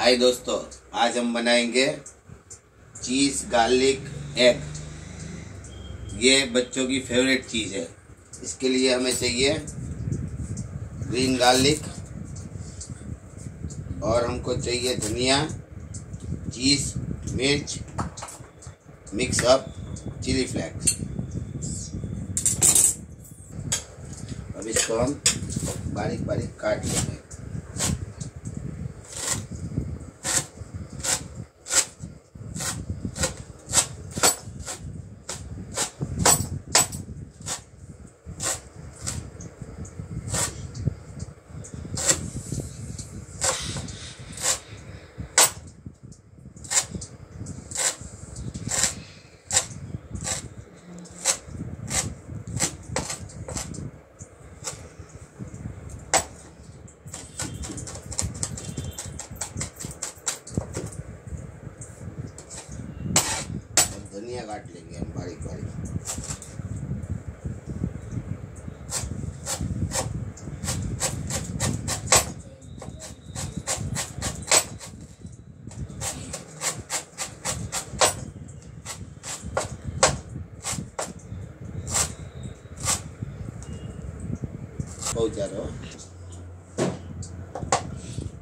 हाय दोस्तों, आज हम बनाएँगे चीज़ गार्लिक एग। ये बच्चों की फेवरेट चीज़ है। इसके लिए हमें चाहिए ग्रीन गार्लिक और हमको चाहिए धनिया चीज़ मिर्च मिक्स अप चिली फ्लेक्स अब इसको हम बारीक बारीक काट लेंगे। धनिया काट लेंगे हम, बारीक बारीक।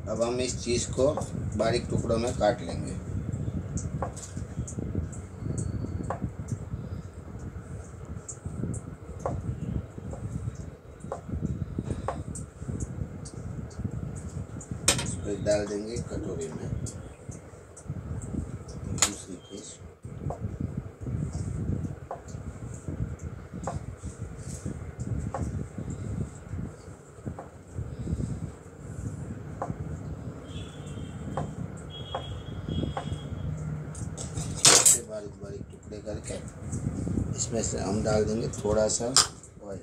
अब हम इस चीज़ को बारीक टुकड़ों में काट लेंगे इसको डाल देंगे कटोरी में। दूसरी चीज़। बारीक बारीक टुकड़े करके इसमें से हम डाल देंगे थोड़ा सा ऑयल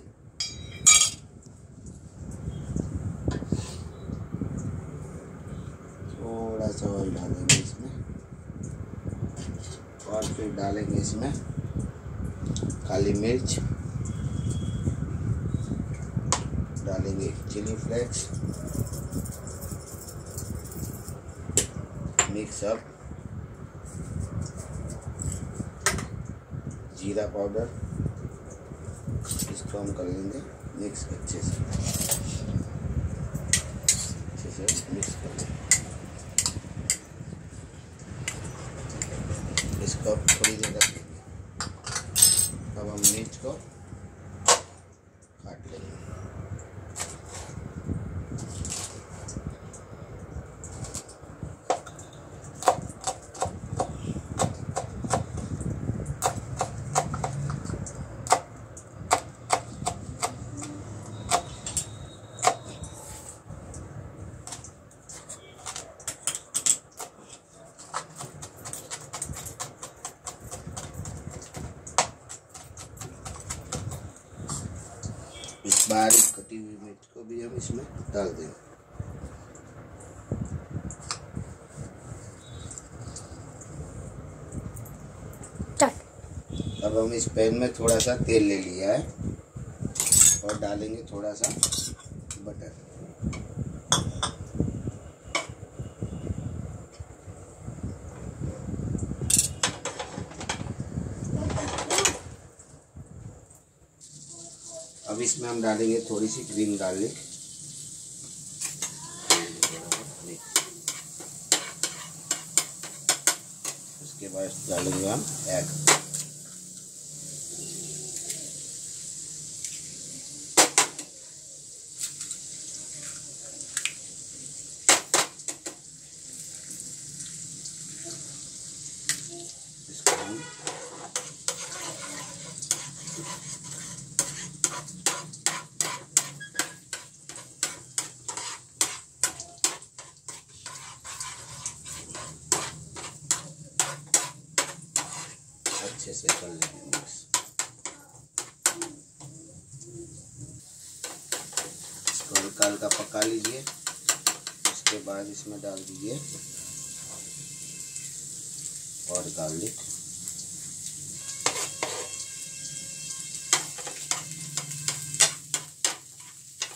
थोड़ा सा ऑयल डालेंगे इसमें और फिर डालेंगे इसमें काली मिर्च। डालेंगे चिली फ्लेक्स। Mix up. जीरा पाउडर। इसको हम कर लेंगे मिक्स अच्छे से। अच्छे से मिक्स कर लेंगे। अब थोड़ी देर रख अब हम मिर्च को काट लेंगे इस बारीक कटी हुई मिर्च को भी हम इसमें डाल देंगे। अब हम इस पैन में थोड़ा सा तेल ले लिया है और डालेंगे थोड़ा सा बटर अब इसमें हम डालेंगे थोड़ी सी ग्रीन गार्लिक उसके बाद डालेंगे हम एग इसको हम अच्छे से कर लेंगे मिक्स। इसको हल्का हल्का पका लीजिए। उसके बाद इसमें डाल दीजिए और गार्लिक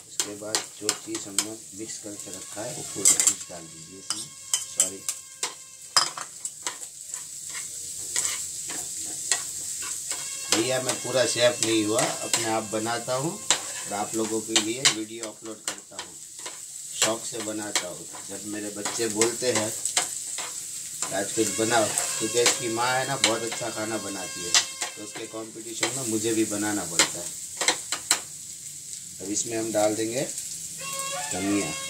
उसके बाद जो चीज़ हमने मिक्स करके रखा है, वो पूरा चीज़ डाल दीजिए इसमें। सॉरी। भैया मैं पूरा शेफ नहीं हुआ, अपने आप बनाता हूँ और आप लोगों के लिए वीडियो अपलोड करता हूँ। शौक से बनाता हूँ। जब मेरे बच्चे बोलते हैं, आज कुछ बनाओ क्योंकि इसकी माँ है ना, बहुत अच्छा खाना बनाती है। तो उसके कंपटीशन में मुझे भी बनाना पड़ता है। अब इसमें हम डाल देंगे धनिया।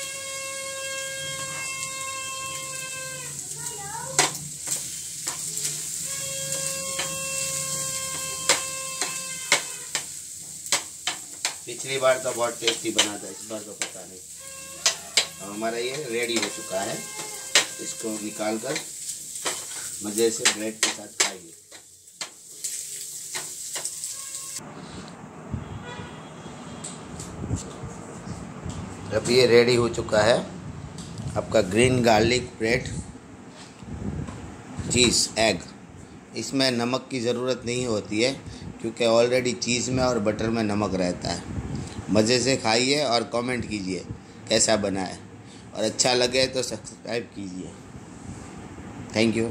पिछली बार तो बहुत टेस्टी बना था, इस बार तो पता नहीं। अब हमारा ये रेडी हो चुका है। इसको निकाल कर मज़े से ब्रेड के साथ खाइए अब ये रेडी हो चुका है आपका green garlic bread cheese egg इसमें नमक की ज़रूरत नहीं होती है, क्योंकि ऑलरेडी चीज़ में और बटर में नमक रहता है। मज़े से खाइए और कमेंट कीजिए, कैसा बना है। और अच्छा लगे तो सब्सक्राइब कीजिए। Thank you